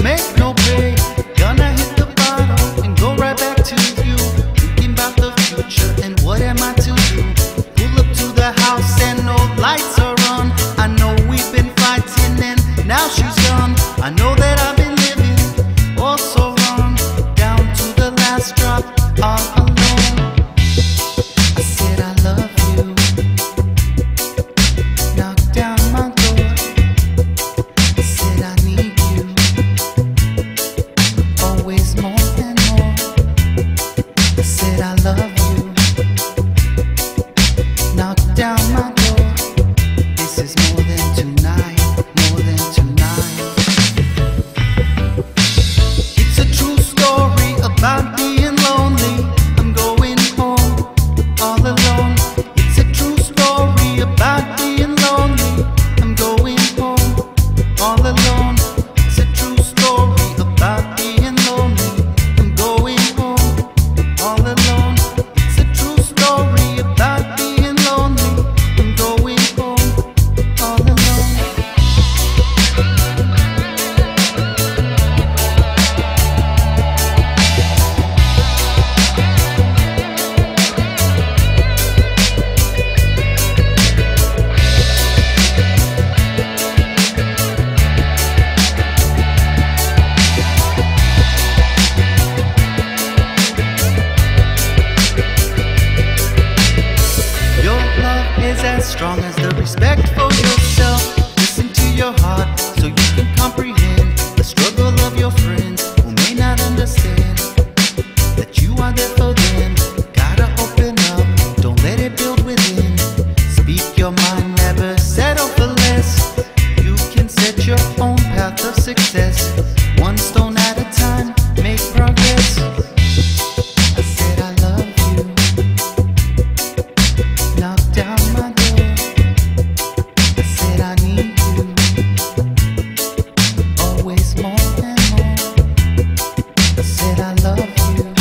make no pay. Gonna hit the and go right back to you. The future and what am I to do? Pull up to the house. that I love. Strong as the respect Said I love you.